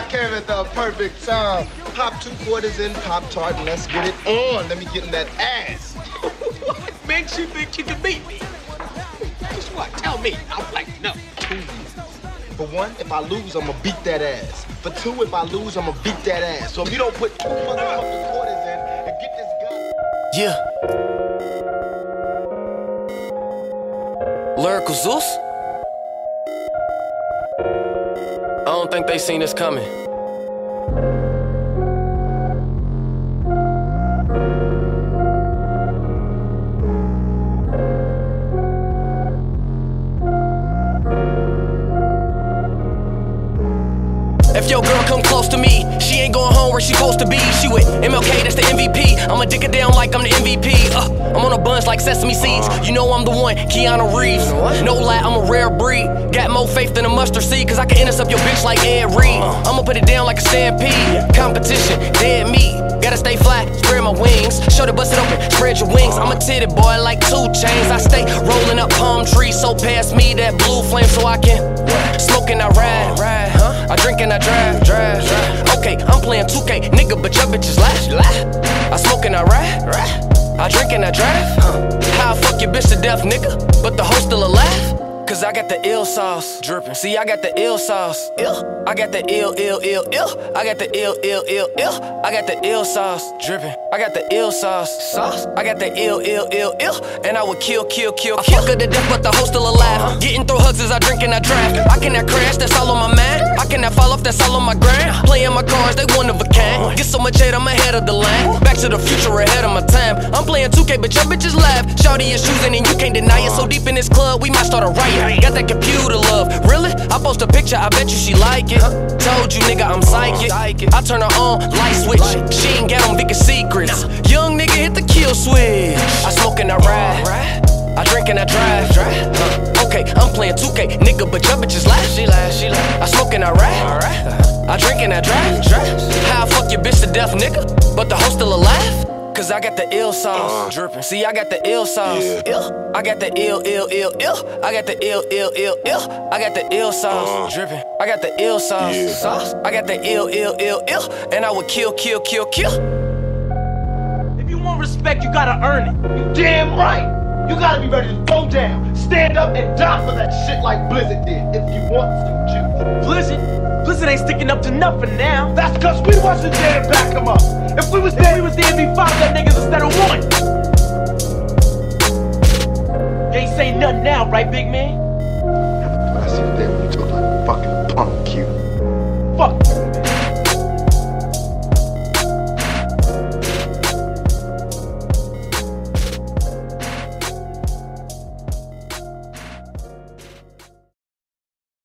I came at the perfect time. Pop two quarters in Pop Tart and let's get it on. Let me get in that ass. what makes you think you can beat me? Just what? Tell me. I would like to know. For one, if I lose, I'ma beat that ass. For two, if I lose, I'ma beat that ass. So if you don't put two motherfucking quarters in and get this guy. Yeah. Lyrical Zeus? Don't think they seen this coming. Your girl come close to me, she ain't going home where she supposed to be. She with MLK, that's the MVP. I'ma dick it down like I'm the MVP. Uh, I'm on a bunch like sesame seeds. You know I'm the one, Keanu Reeves. No lie, I'm a rare breed. Got more faith than a mustard seed, cause I can intercept your bitch like Ed Reed. I'ma put it down like a stampede. Competition, dead meat. Gotta stay fly, spread my wings. Show the bust it open, spread your wings. I'm a titty boy like 2 Chainz. I stay rolling up palm trees, so pass me that blue flame so I can smoke and I ride, ride. I drink and I drive, drive. Okay, I'm playing 2K, nigga, but your bitch is lie. I smoke and I ride. I drink and I drive. How I fuck your bitch to death, nigga, but the hoe still alive? Cause I got the eel sauce dripping. See, I got the eel sauce. Ill. I got the ill, ill, ill, ill. I got the ill, ill, ill, ill. I got the eel sauce dripping. I got the eel sauce. Sauce. I got the ill, ill, ill, ill. And I would kill, kill, kill, kill. I fuck her to death, but the hoe still alive. Getting through hugs as I drink and I drive. I cannot crash, that's all on my mind. I cannot fall off, that's all on my grind. Playing my cards, they one of a kind. Get so much hate, I'm ahead of the line. Back to the future, ahead of my time. I'm playing 2K, but your bitch is live. Shawty is choosing and you can't deny it. So deep in this club, we might start a riot. Got that computer love. Really? I post a picture, I bet you she like it. Told you, nigga, I'm psychic. I turn her on, light switch. She ain't got on Vicky secrets. Young nigga hit the kill switch. I smoke and I ride. I drink and I drive. Okay, I'm playing 2K, nigga, but your bitch is laugh. Laugh, and I ride. I drink and I drive. How I fuck your bitch to death, nigga, but the hoe still alive? Cause I got the eel sauce uh-huh. dripping. See, I got the eel sauce. Ill. I got the ill, ill, ill, ill. I got the ill, ill, ill, ill. I got the eel sauce uh-huh. dripping. I got the eel sauce. Sauce. I got the ill, ill, ill, ill. And I would kill, kill, kill, kill. If you want respect, you gotta earn it. You damn right. You gotta be ready to go down, stand up and die for that shit like Blizzard did. If you want some juice. Blizzard? Blizzard ain't sticking up to nothing now. That's cause we wasn't there to back him up. If we was there, we was there, we five that niggas instead of one. You ain't saying nothing now, right, big man? I see you when you talk like fucking punk, Q.